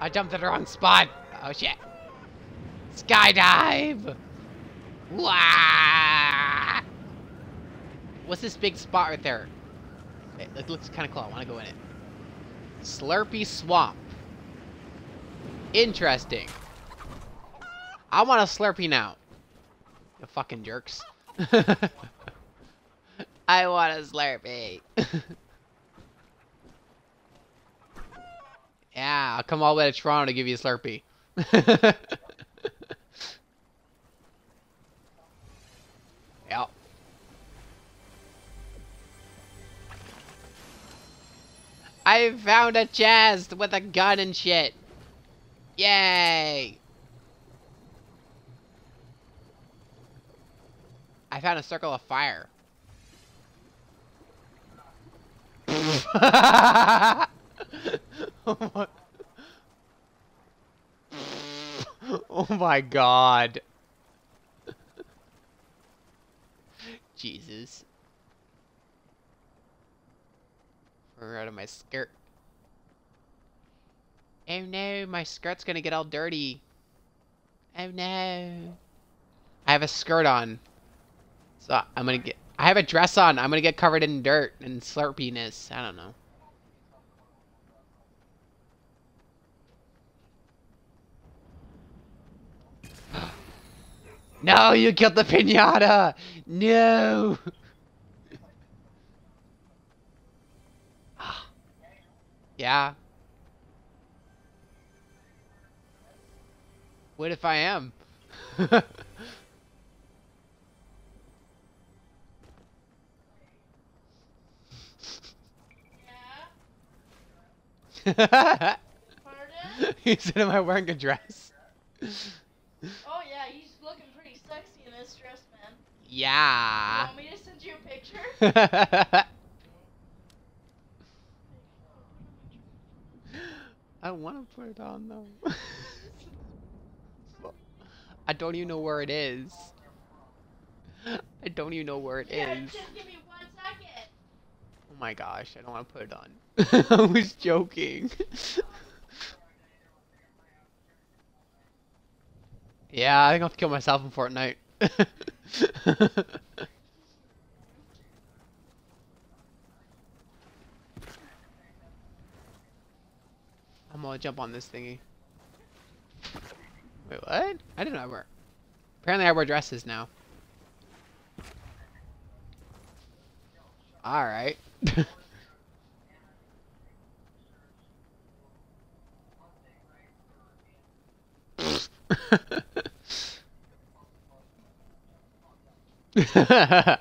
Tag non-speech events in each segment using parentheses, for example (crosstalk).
I jumped at the wrong spot. Oh shit. Skydive! Wah! What's this big spot right there? It, looks kind of cool. I want to go in it. Slurpy Swamp. Interesting. I want a Slurpee now. You fucking jerks. (laughs) I want a Slurpee. (laughs) yeah, I'll come all the way to Toronto to give you a Slurpee. (laughs) yep. I found a chest with a gun and shit. Yay! I found a circle of fire. (laughs) (laughs) oh, (laughs) my. oh my god. Jesus. We're out of my skirt. Oh no, my skirt's gonna get all dirty. Oh no. I have a skirt on. So I'm gonna get I have a dress on. I'm gonna get covered in dirt and slurpiness. I don't know. No, you killed the pinata! No! (sighs) yeah. What if I am? (laughs) Pardon? (laughs) he said, am I wearing a dress? (laughs) Oh yeah, he's looking pretty sexy in this dress, man. You Yeah. want me to send you a picture? (laughs) I want to put it on though. (laughs) I don't even know where it is. I don't even know where it is. yeah, just give me one second. Oh my gosh, I don't want to put it on. (laughs) I was joking. yeah, I think I'll have to kill myself in Fortnite. (laughs) I'm gonna jump on this thingy. Wait, what? I didn't know I wear. Apparently I wear dresses now. Alright. (laughs) (laughs) My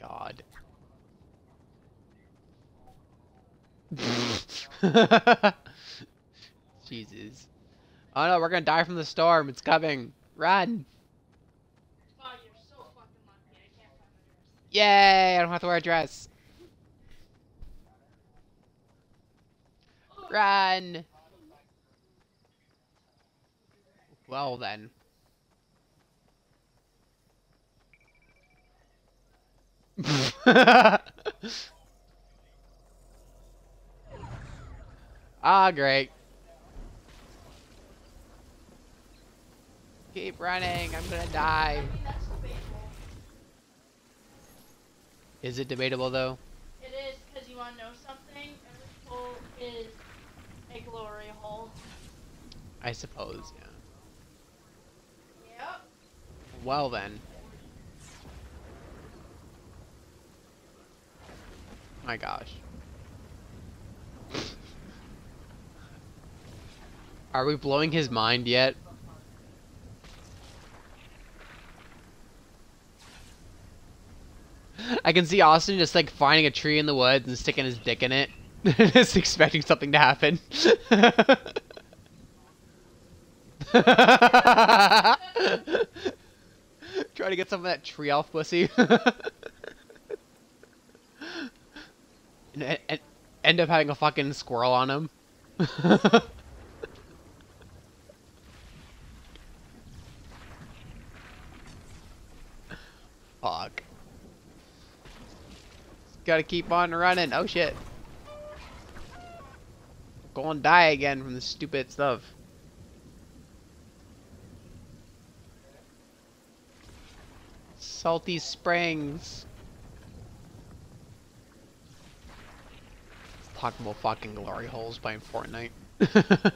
god. (laughs) Oh no, we're gonna die from the storm. It's coming. Run. Oh, so fucking lucky. I can't find my dress. Yay! I don't have to wear a dress. Run. Well then. (laughs) ah, great. Keep running. I'm gonna die. Is it debatable though? It is because you want to know something. Every hole is a glory hole. I suppose, yeah. Yep. Well then. My gosh. (laughs) Are we blowing his mind yet? I can see Austin just like finding a tree in the woods and sticking his dick in it. (laughs) just expecting something to happen. (laughs) Try to get some of that tree off pussy. (laughs) and, and, end up having a fucking squirrel on him. Fuck. Gotta keep on running. Oh shit. Go and die again from the stupid stuff. Salty Springs. Talk about fucking glory holes playing Fortnite. (laughs)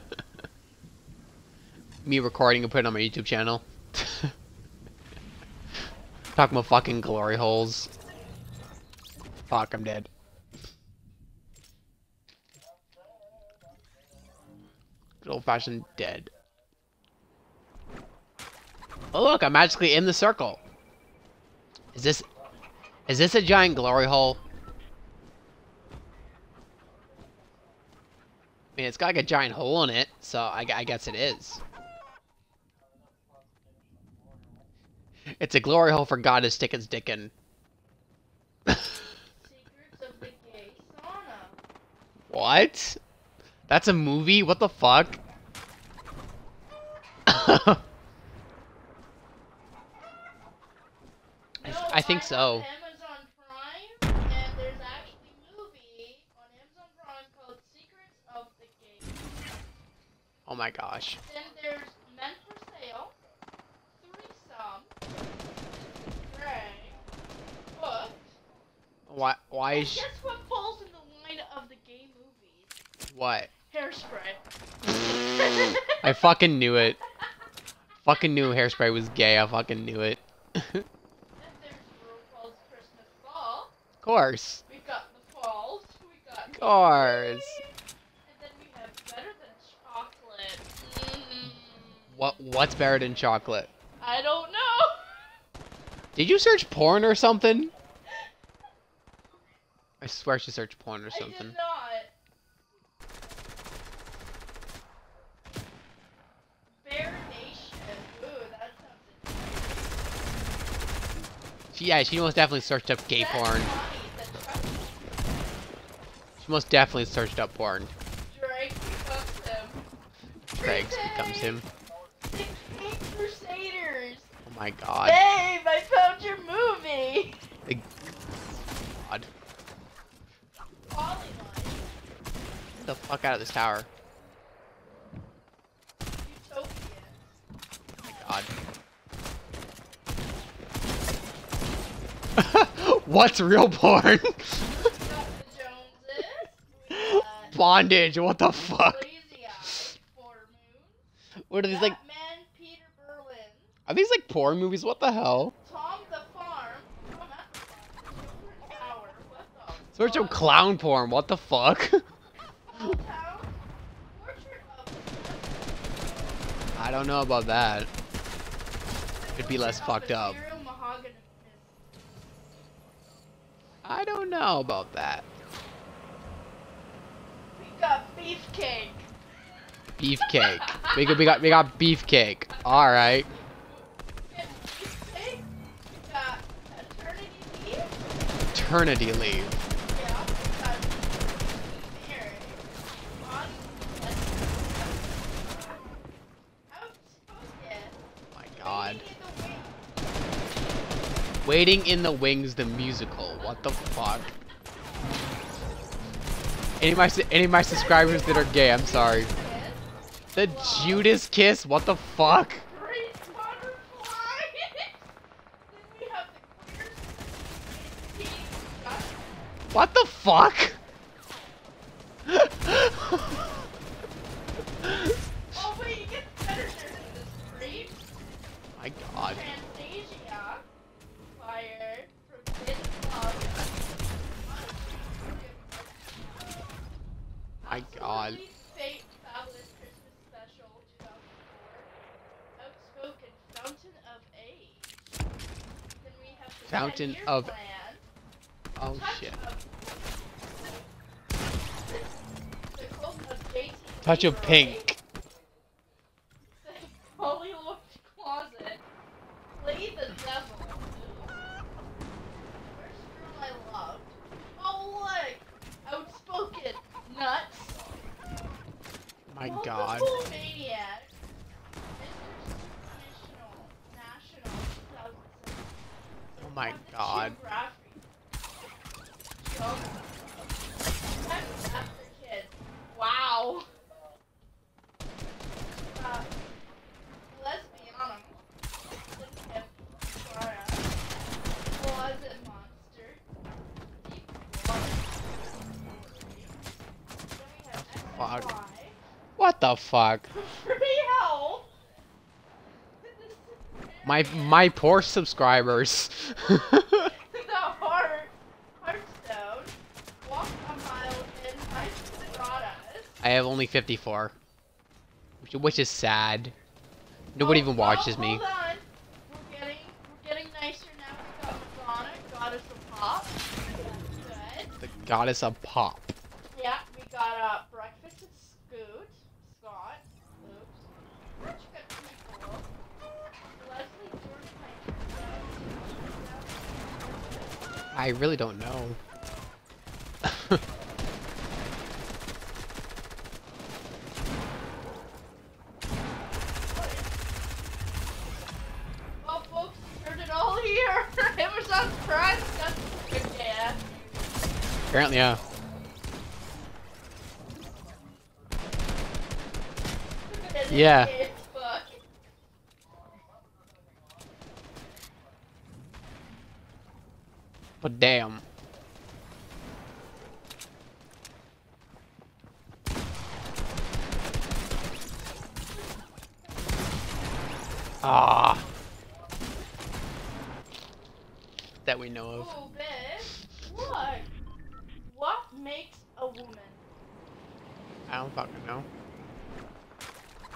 Me recording and putting on my YouTube channel. (laughs) Talking about fucking glory holes. Fuck, I'm dead. Good old fashioned dead. Oh look, I'm magically in the circle. Is this is this a giant glory hole? I mean, it's got like a giant hole in it, so I, I guess it is. It's a glory hole for God to stick his (laughs) dick in. Secrets of the Gay Sauna. What? That's a movie? What the fuck? (laughs) I, think so. Amazon Prime, and there's actually a movie on Amazon Prime called Secrets of the Gay. Oh my gosh. Then there's Men for Sale, Threesome, Hooked. Why? Why is guess what falls in the line of the gay movies? What? Hairspray. I fucking knew it. Fucking knew hairspray was gay. I fucking knew it. (laughs) of Then there's RuPaul's Christmas Ball. course. We got the falls. We got. Of course. And then we have better than chocolate. Mm, What? What's better than chocolate? I don't know. Did you search porn or something? (laughs) I swear she searched porn or something. She, yeah, she most definitely searched up gay porn. funny, the chocolate She most definitely searched up porn. Drag becomes him. Craig's becomes him. Crusaders. Oh my god. Babe, I found your movie. God. Get the fuck out of this tower. Utopia. God. What's real porn? (laughs) We got the Joneses. We got Bondage, what the fuck? Lazy Eye. Four Moons. What are these like? Batman, Peter Berlin. Are these like porn movies? What the hell? Tom the Farm. Tom at the Farm. Children Tower. What the Search of clown porn, what the fuck? (laughs) Small Town. Portrait of I don't know about that. It'd be less fucked up. I don't know about that. We got Beefcake. Beefcake. we got we got we got beefcake. All right. Beefcake. We got Eternity Leave. Eternity leave. Yeah, we got Mary. On. Outspoken. My God. Lady in the Wind. Waiting in the Wings, the musical. What the fuck? Any of my any of my subscribers that are gay, I'm sorry. The Judas kiss. What the fuck? What the fuck? Oh wait, it gets better than this. Creep. My God. Fantasia. Fired from Kid Club. My God. Absolutely Fate Fabulous Christmas Special 2004. Outspoken Fountain of Age. Then we have the Fountain of- plan. Oh Touch shit. Of, the Cult of JT Touch of pink. The Hollywood Closet. Play the Devil. First Girl I Loved. Oh look! Outspoken. my god. Multiple Maniac. Mr. National. National 2007. Oh my God. Geography. Geography. Text after kids. Wow. Uh, lesbian. Pimp. Flora. Closet monster. Deep water. Then we have Fuck. What the fuck? (laughs) My my poor subscribers. (laughs) the heart, Hearthstone, walk a mile in my I have only 54. Which, which is sad. Nobody Oh, even oh, watches me. On. We're getting, we're getting nicer now. We got Madonna, Goddess of Pop. The goddess of pop. Yeah, we got uh, I really don't know. Well, (laughs) oh, folks, heard it all here. (laughs) Amazon Prime good. Apparently, yeah. Yeah. It's fuck. But damn. Ah. That we know of. Bitch. What? What makes a woman? I don't fucking know.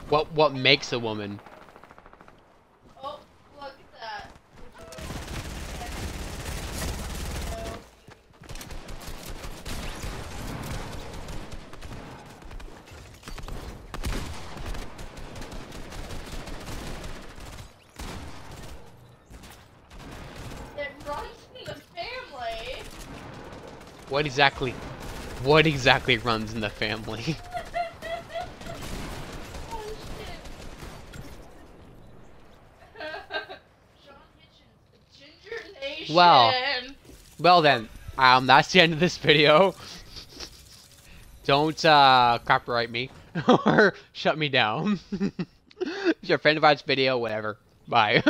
What what makes a woman? Oh, look at that. It runs in the family. What exactly what exactly runs in the family? (laughs) Well. Well then, um that's the end of this video. Don't uh copyright me (laughs) or shut me down. (laughs) if you're a fan of our video, whatever. Bye.